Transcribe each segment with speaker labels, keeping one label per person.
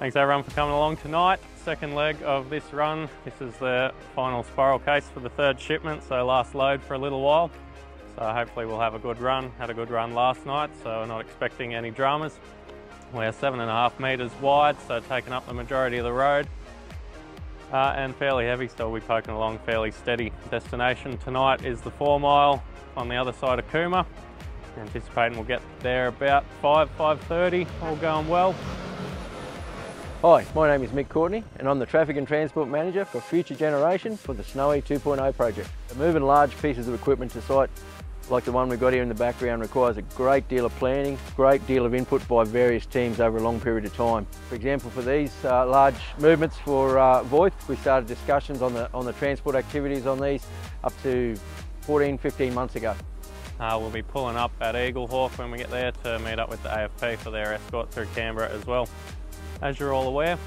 Speaker 1: Thanks everyone for coming along tonight. Second leg of this run. This is the final spiral case for the third shipment, so last load for a little while. So hopefully we'll have a good run. Had a good run last night, so we're not expecting any dramas. We're seven and a half metres wide, so taking up the majority of the road. Uh, and fairly heavy, so we'll be poking along fairly steady. Destination tonight is the four mile on the other side of Cooma. Anticipating we'll get there about 5, 5.30, all going well.
Speaker 2: Hi, my name is Mick Courtney and I'm the Traffic and Transport Manager for Future Generation for the Snowy 2.0 project. Moving large pieces of equipment to site like the one we've got here in the background requires a great deal of planning, great deal of input by various teams over a long period of time. For example, for these uh, large movements for uh, Voith, we started discussions on the, on the transport activities on these up to 14, 15 months ago.
Speaker 1: Uh, we'll be pulling up at Eaglehawk when we get there to meet up with the AFP for their escort through Canberra as well as you're all aware.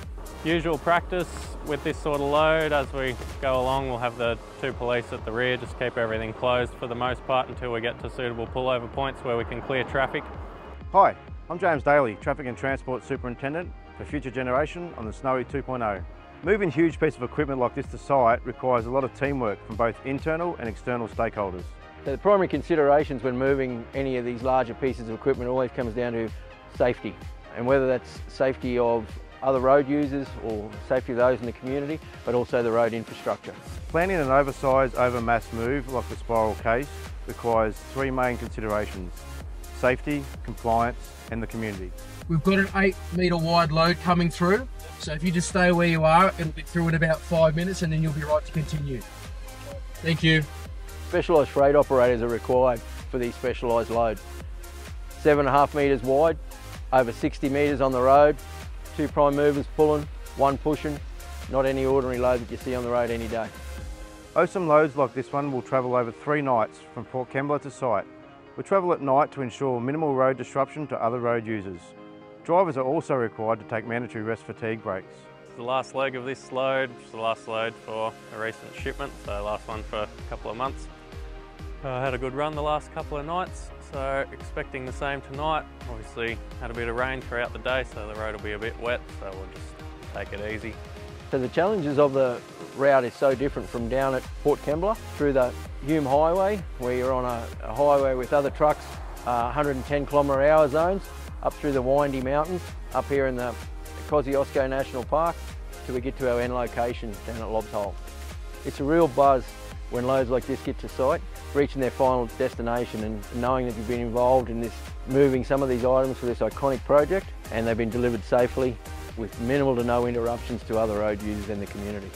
Speaker 1: Usual practice with this sort of load as we go along we'll have the two police at the rear just keep everything closed for the most part until we get to suitable pullover points where we can clear traffic.
Speaker 3: Hi, I'm James Daly, Traffic and Transport Superintendent for Future Generation on the Snowy 2.0. Moving huge piece of equipment like this to site requires a lot of teamwork from both internal and external stakeholders.
Speaker 2: So the primary considerations when moving any of these larger pieces of equipment always comes down to safety and whether that's safety of other road users or safety of those in the community, but also the road infrastructure.
Speaker 3: Planning an oversized over mass move like the spiral case requires three main considerations, safety, compliance and the community.
Speaker 4: We've got an eight metre wide load coming through, so if you just stay where you are, it'll be through in about five minutes and then you'll be right to continue. Thank you.
Speaker 2: Specialised freight operators are required for these specialised loads. Seven and a half metres wide, over 60 metres on the road, two prime movers pulling, one pushing, not any ordinary load that you see on the road any day.
Speaker 3: Oh, OSM loads like this one will travel over three nights from Port Kembla to site. We travel at night to ensure minimal road disruption to other road users. Drivers are also required to take mandatory rest fatigue breaks.
Speaker 1: It's the last leg of this load, it's the last load for a recent shipment, so last one for a couple of months. I had a good run the last couple of nights, so expecting the same tonight. Obviously had a bit of rain throughout the day, so the road will be a bit wet, so we'll just take it easy.
Speaker 2: So the challenges of the route is so different from down at Port Kembla through the Hume Highway, where you're on a, a highway with other trucks, uh, 110 kilometre hour zones, up through the windy mountains, up here in the Kosciuszko National Park, till we get to our end location down at Lobbs Hole. It's a real buzz when loads like this get to site, reaching their final destination and knowing that you've been involved in this, moving some of these items for this iconic project and they've been delivered safely with minimal to no interruptions to other road users in the community.